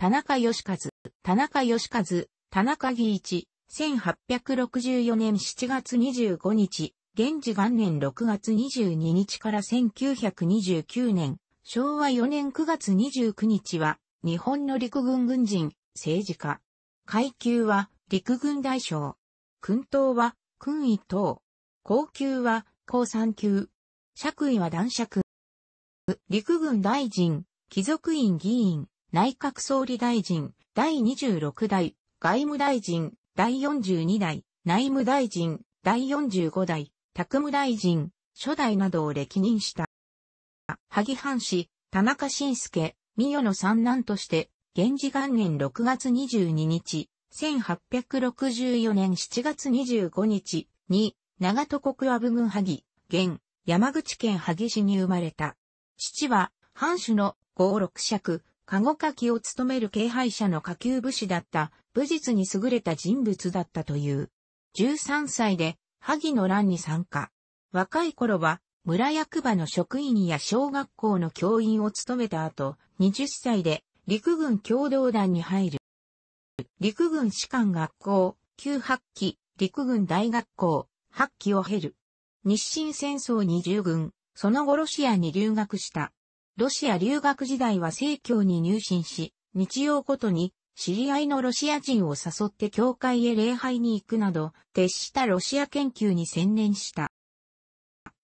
田中義和、田中義和、田中義一、1864年7月25日、現時元年6月22日から1929年、昭和4年9月29日は、日本の陸軍軍人、政治家。階級は、陸軍大将。訓等は、訓一等。高級は、高三級。爵位は男爵。陸軍大臣、貴族院議員、内閣総理大臣、第26代、外務大臣、第42代、内務大臣、第45代、宅務大臣、初代などを歴任した。萩藩士、田中伸介、御代の三男として、源氏元年6月22日、1864年7月25日に、長戸国阿部郡萩、現、山口県萩市に生まれた。父は、藩主の五六尺、籠書きを務める敬拝者の下級武士だった武術に優れた人物だったという。13歳で萩の乱に参加。若い頃は村役場の職員や小学校の教員を務めた後、20歳で陸軍共同団に入る。陸軍士官学校、旧8期、陸軍大学校、8期を経る。日清戦争に従軍、その後ロシアに留学した。ロシア留学時代は正教に入信し、日曜ごとに知り合いのロシア人を誘って教会へ礼拝に行くなど、徹したロシア研究に専念した。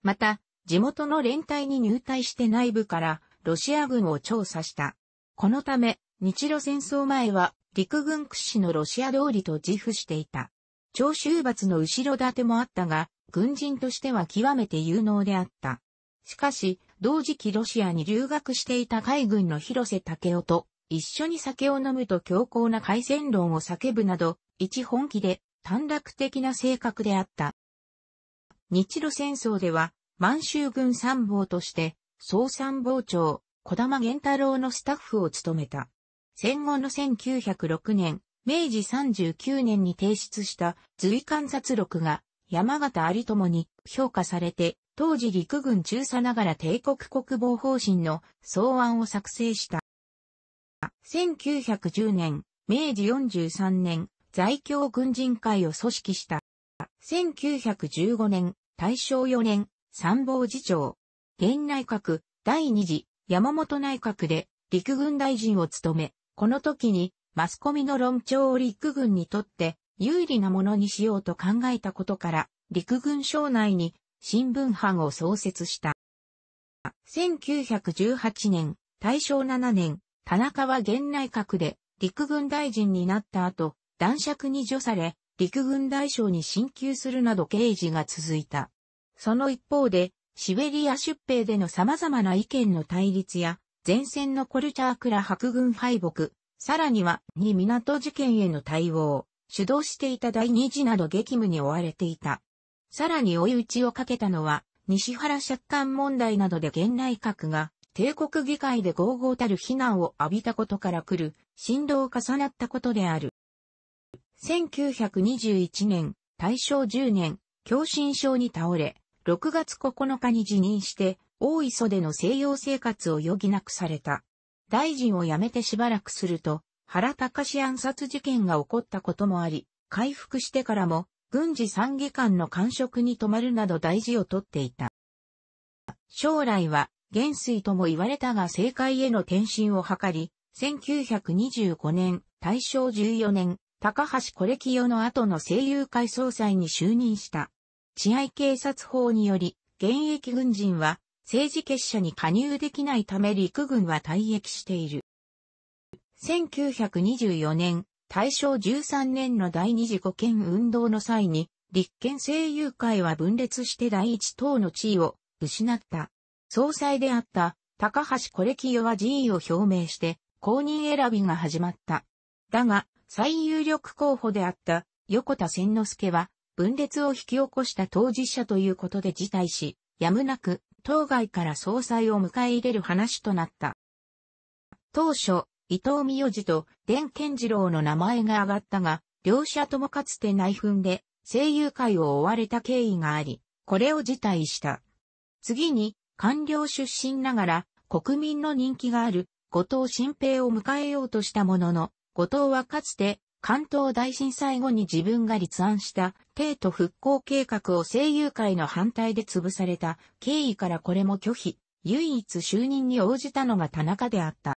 また、地元の連隊に入隊して内部からロシア軍を調査した。このため、日露戦争前は陸軍屈指のロシア通りと自負していた。長州罰の後ろ盾もあったが、軍人としては極めて有能であった。しかし、同時期ロシアに留学していた海軍の広瀬武雄と一緒に酒を飲むと強硬な海戦論を叫ぶなど、一本気で短絡的な性格であった。日露戦争では満州軍参謀として総参謀長小玉源太郎のスタッフを務めた。戦後の1906年、明治39年に提出した随観察録が山形有友に評価されて当時陸軍中佐ながら帝国国防方針の草案を作成した。1910年、明治43年、在京軍人会を組織した。1915年、大正4年、参謀次長。現内閣、第二次、山本内閣で陸軍大臣を務め、この時にマスコミの論調を陸軍にとって有利なものにしようと考えたことから、陸軍省内に新聞班を創設した。1918年、大正7年、田中は現内閣で陸軍大臣になった後、男爵に除され、陸軍大将に進級するなど刑事が続いた。その一方で、シベリア出兵での様々な意見の対立や、前線のコルチャークラ白軍敗北、さらには、に港事件への対応、主導していた第二次など激務に追われていた。さらに追い打ちをかけたのは、西原借款問題などで現内閣が、帝国議会で豪々たる非難を浴びたことから来る、振動を重なったことである。1921年、大正10年、共振症に倒れ、6月9日に辞任して、大磯での西洋生活を余儀なくされた。大臣を辞めてしばらくすると、原隆暗殺事件が起こったこともあり、回復してからも軍事参議官の官職に泊まるなど大事をとっていた。将来は元帥とも言われたが政界への転身を図り、1925年、大正14年、高橋コレキヨの後の声優会総裁に就任した。治安警察法により、現役軍人は政治結社に加入できないため陸軍は退役している。1924年、大正13年の第二次護憲運動の際に、立憲政友会は分裂して第一党の地位を失った。総裁であった高橋コレキヨは辞意を表明して公認選びが始まった。だが、最有力候補であった横田千之助は分裂を引き起こした当事者ということで辞退し、やむなく当該から総裁を迎え入れる話となった。当初、伊藤美治と伝健次郎の名前が挙がったが、両者ともかつて内紛で声優会を追われた経緯があり、これを辞退した。次に、官僚出身ながら国民の人気がある後藤新平を迎えようとしたものの、後藤はかつて関東大震災後に自分が立案した帝都復興計画を声優会の反対で潰された経緯からこれも拒否、唯一就任に応じたのが田中であった。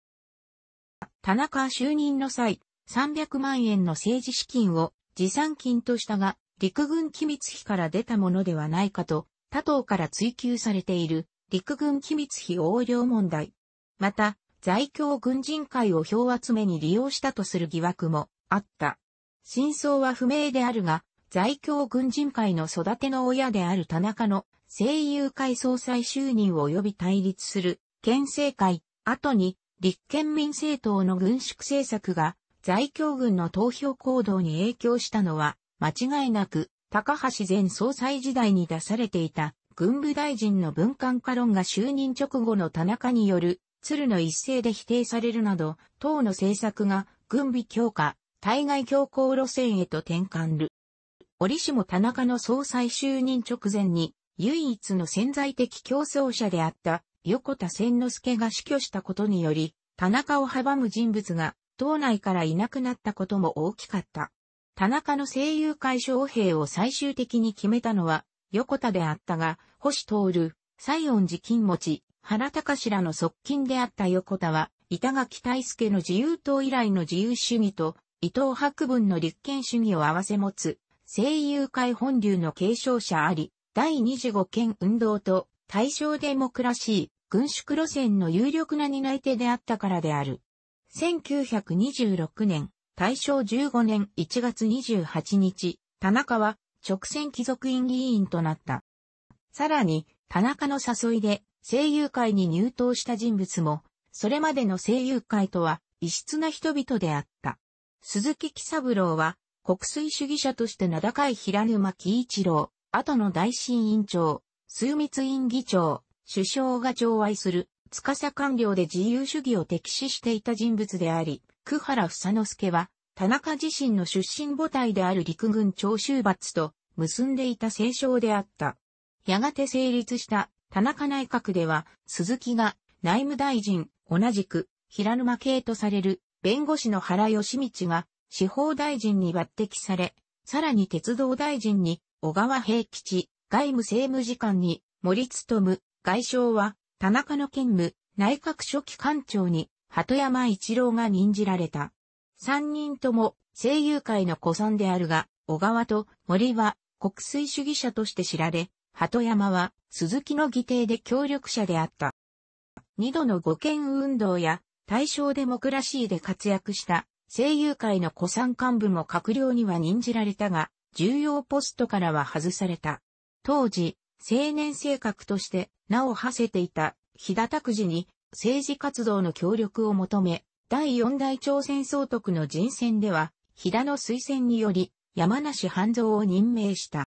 田中就任の際、300万円の政治資金を持参金としたが、陸軍機密費から出たものではないかと、他党から追及されている陸軍機密費横領問題。また、在京軍人会を票集めに利用したとする疑惑もあった。真相は不明であるが、在京軍人会の育ての親である田中の声優会総裁就任及び対立する県政会後に立憲民政党の軍縮政策が在京軍の投票行動に影響したのは間違いなく高橋前総裁時代に出されていた軍部大臣の文官家論が就任直後の田中による鶴の一斉で否定されるなど党の政策が軍備強化、対外強硬路線へと転換る。折しも田中の総裁就任直前に唯一の潜在的競争者であった横田千之助が死去したことにより、田中を阻む人物が党内からいなくなったことも大きかった。田中の声優会将兵を最終的に決めたのは横田であったが、星徹、西園寺金持ち、原隆らの側近であった横田は、板垣大輔の自由党以来の自由主義と、伊藤博文の立憲主義を合わせ持つ、声優会本流の継承者あり、第25県運動と大正デモクラシー、軍縮路線の有力な担い手であったからである。1926年、大正15年1月28日、田中は直選貴族院議員となった。さらに、田中の誘いで声優会に入党した人物も、それまでの声優会とは異質な人々であった。鈴木喜三郎は国粋主義者として名高い平沼喜一郎、後の大審委員長、枢密院議長、首相が寵愛する、司官僚で自由主義を敵視していた人物であり、久原房之助は、田中自身の出身母体である陸軍長州罰と結んでいた聖称であった。やがて成立した田中内閣では、鈴木が内務大臣、同じく平沼系とされる弁護士の原義道が司法大臣に抜擢され、さらに鉄道大臣に小川平吉、外務政務次官に森務、外相は田中の兼務、内閣書記官長に鳩山一郎が任じられた。三人とも声優界の古参であるが、小川と森は国粋主義者として知られ、鳩山は鈴木の議定で協力者であった。二度の五権運動や大正デモクラシーで活躍した声優界の古参幹部も閣僚には任じられたが、重要ポストからは外された。当時、青年性格として名を馳せていた日田拓司に政治活動の協力を求め、第四代朝鮮総督の人選では、日田の推薦により山梨半蔵を任命した。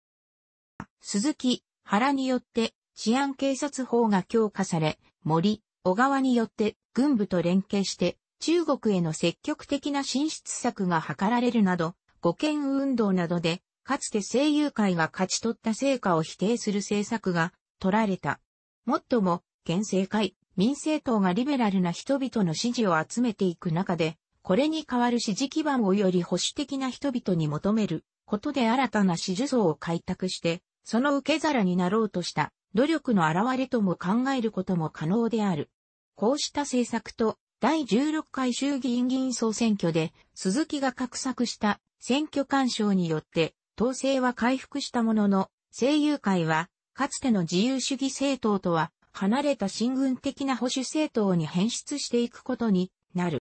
鈴木、原によって治安警察法が強化され、森、小川によって軍部と連携して中国への積極的な進出策が図られるなど、護憲運動などでかつて声優会が勝ち取った成果を否定する政策が取られた。もっとも、県政会、民政党がリベラルな人々の支持を集めていく中で、これに代わる支持基盤をより保守的な人々に求めることで新たな支持層を開拓して、その受け皿になろうとした努力の表れとも考えることも可能である。こうした政策と第16回衆議院議員総選挙で鈴木が画策した選挙干渉によって統制は回復したものの、声優会は、かつての自由主義政党とは、離れた新軍的な保守政党に変質していくことになる。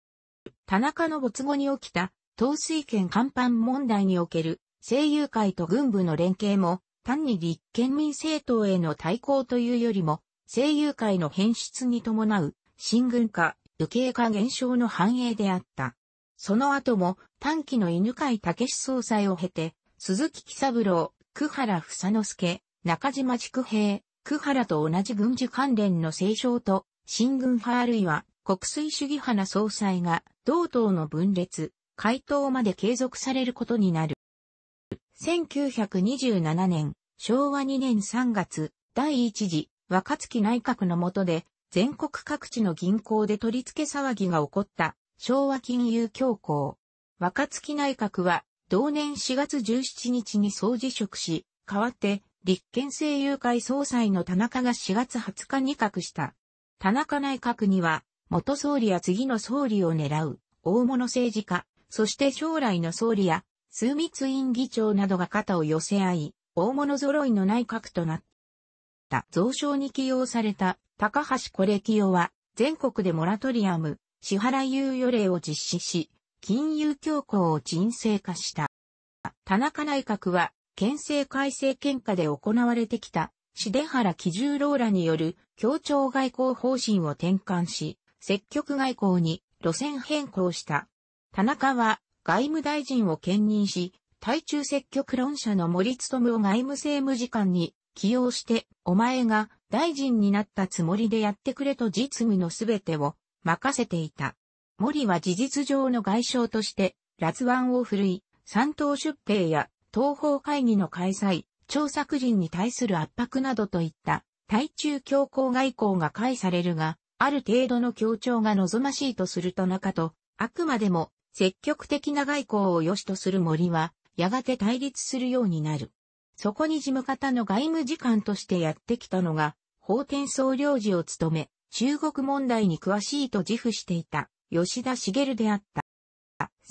田中の没後に起きた、統水権看板問題における、声優会と軍部の連携も、単に立憲民政党への対抗というよりも、声優会の変質に伴う、新軍化、右傾化減少の反映であった。その後も短期の犬飼武総裁を経て、鈴木喜三郎、久原房之助、中島筑平、久原と同じ軍事関連の清少と、新軍派あるいは国粋主義派な総裁が同党の分裂、回答まで継続されることになる。1927年、昭和2年3月、第一次若月内閣の下で、全国各地の銀行で取り付け騒ぎが起こった昭和金融協行。若月内閣は同年4月17日に総辞職し、代わって立憲政友会総裁の田中が4月20日に閣した。田中内閣には元総理や次の総理を狙う大物政治家、そして将来の総理や枢密院議長などが肩を寄せ合い、大物揃いの内閣となった。増床に起用された高橋コレキオは全国でモラトリアム、支払い猶予令を実施し、金融強行を沈静化した。田中内閣は、県政改正県下で行われてきた、重原喜十郎らによる協調外交方針を転換し、積極外交に路線変更した。田中は外務大臣を兼任し、対中積極論者の森務を外務政務次官に起用して、お前が大臣になったつもりでやってくれと実務のすべてを任せていた。森は事実上の外相として、辣腕を振るい、三等出兵や東方会議の開催、調作人に対する圧迫などといった対中強硬外交が解されるが、ある程度の協調が望ましいとする田中と、あくまでも積極的な外交を良しとする森は、やがて対立するようになる。そこに事務方の外務次官としてやってきたのが、法天総領事を務め、中国問題に詳しいと自負していた。吉田茂であった。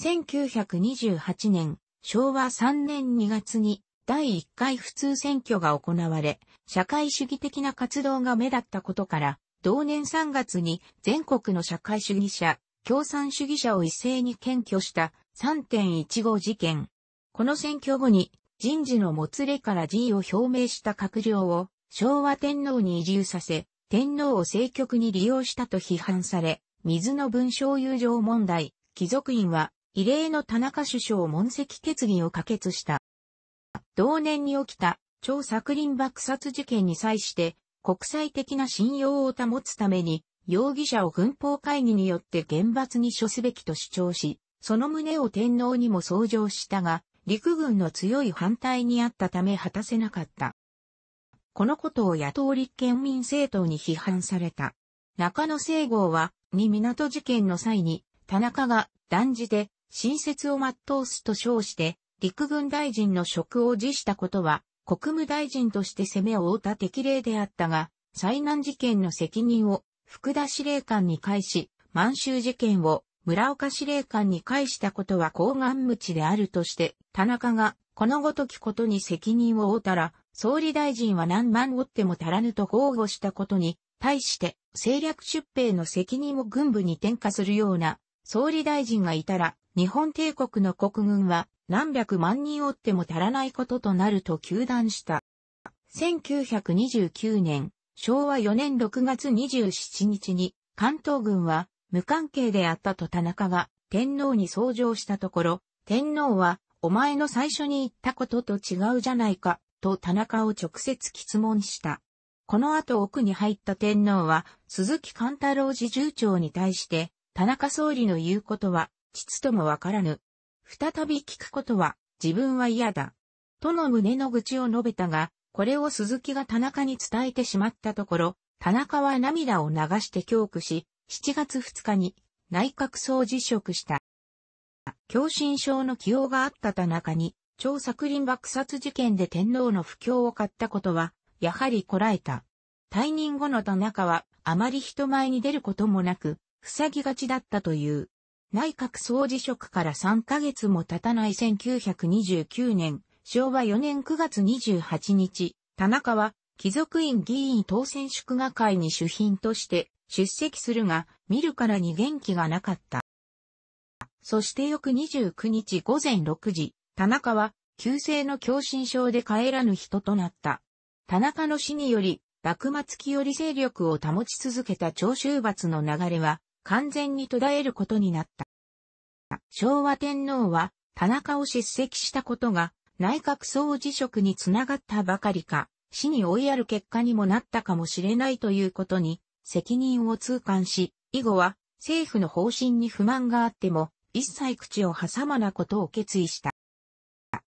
1928年、昭和3年2月に第1回普通選挙が行われ、社会主義的な活動が目立ったことから、同年3月に全国の社会主義者、共産主義者を一斉に検挙した3.15事件。この選挙後に人事のもつれから辞意を表明した閣僚を昭和天皇に移住させ、天皇を政局に利用したと批判され、水の文章友情問題、貴族院は異例の田中首相問責決議を可決した。同年に起きた超作林爆殺事件に際して国際的な信用を保つために容疑者を軍法会議によって厳罰に処すべきと主張し、その旨を天皇にも奏上したが、陸軍の強い反対にあったため果たせなかった。このことを野党立憲民政党に批判された。中野聖号はに港事件の際に、田中が断じて新設を全うすと称して、陸軍大臣の職を辞したことは、国務大臣として攻めを負った適例であったが、災難事件の責任を福田司令官に返し、満州事件を村岡司令官に返したことは高顔無知であるとして、田中がこのごときことに責任を負うたら、総理大臣は何万負っても足らぬと豪語したことに対して政略出兵の責任を軍部に転嫁するような総理大臣がいたら、日本帝国の国軍は何百万人おっても足らないこととなると求断した。1929年、昭和4年6月27日に関東軍は無関係であったと田中が天皇に奏上したところ、天皇はお前の最初に言ったことと違うじゃないか、と田中を直接質問した。この後奥に入った天皇は、鈴木貫太郎侍従長に対して、田中総理の言うことは、父ともわからぬ。再び聞くことは、自分は嫌だ。との胸の愚痴を述べたが、これを鈴木が田中に伝えてしまったところ、田中は涙を流して恐怖し、7月2日に内閣総辞職した。共心症の起用があった田中に、超作林爆殺事件で天皇の不況を買ったことは、やはりこらえた。退任後の田中は、あまり人前に出ることもなく、塞ぎがちだったという。内閣総辞職から3ヶ月も経たない1929年、昭和4年9月28日、田中は、貴族院議員当選祝賀会に主賓として出席するが、見るからに元気がなかった。そして翌29日午前6時、田中は、急性の狭心症で帰らぬ人となった。田中の死により、幕末期より勢力を保ち続けた長州閥の流れは、完全に途絶えることになった。昭和天皇は、田中を叱責したことが、内閣総辞職につながったばかりか、死に追いやる結果にもなったかもしれないということに、責任を痛感し、以後は、政府の方針に不満があっても、一切口を挟まなことを決意した。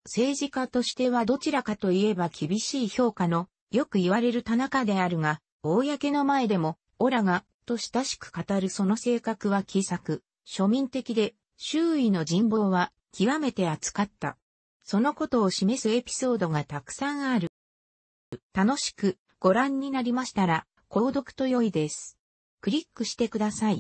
政治家としてはどちらかといえば厳しい評価のよく言われる田中であるが、公の前でもオラが、と親しく語るその性格は気さく、庶民的で、周囲の人望は極めて厚かった。そのことを示すエピソードがたくさんある。楽しくご覧になりましたら、購読と良いです。クリックしてください。